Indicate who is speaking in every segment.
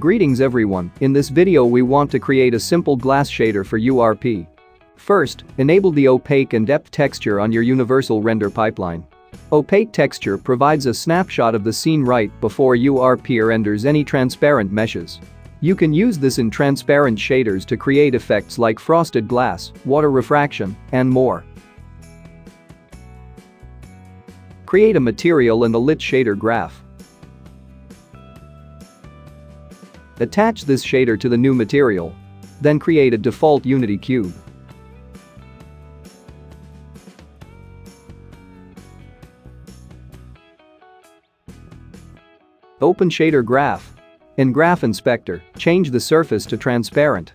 Speaker 1: Greetings everyone, in this video we want to create a simple glass shader for URP. First, enable the opaque and depth texture on your universal render pipeline. Opaque texture provides a snapshot of the scene right before URP renders any transparent meshes. You can use this in transparent shaders to create effects like frosted glass, water refraction, and more. Create a material and a lit shader graph. Attach this shader to the new material. Then create a default Unity cube. Open Shader Graph. In Graph Inspector, change the surface to transparent.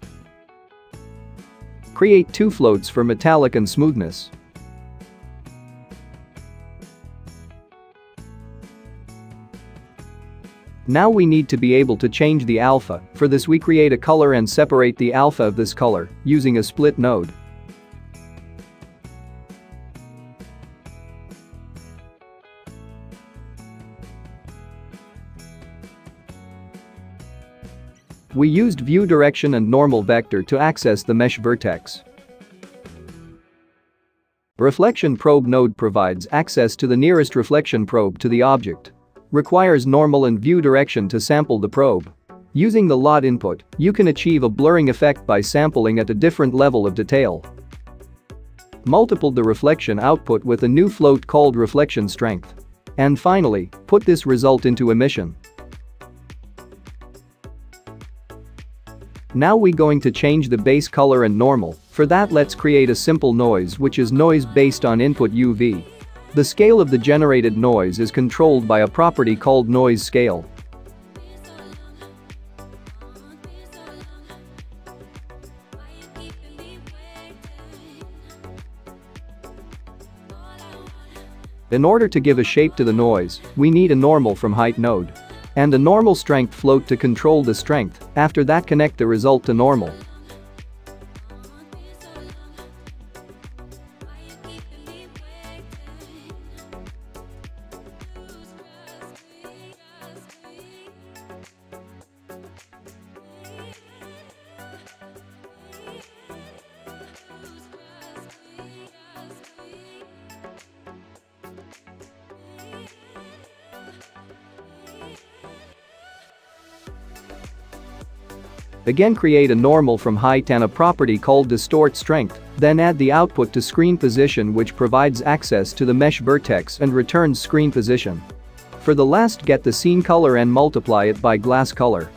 Speaker 1: Create two floats for metallic and smoothness. Now we need to be able to change the alpha, for this we create a color and separate the alpha of this color, using a split node. We used view direction and normal vector to access the mesh vertex. Reflection probe node provides access to the nearest reflection probe to the object requires normal and view direction to sample the probe. Using the LOD input, you can achieve a blurring effect by sampling at a different level of detail. Multiple the reflection output with a new float called reflection strength. And finally, put this result into emission. Now we going to change the base color and normal, for that let's create a simple noise which is noise based on input UV. The scale of the generated noise is controlled by a property called noise scale. In order to give a shape to the noise, we need a normal from height node. And a normal strength float to control the strength, after that connect the result to normal. Again create a normal from height and a property called distort strength, then add the output to screen position which provides access to the mesh vertex and returns screen position. For the last get the scene color and multiply it by glass color.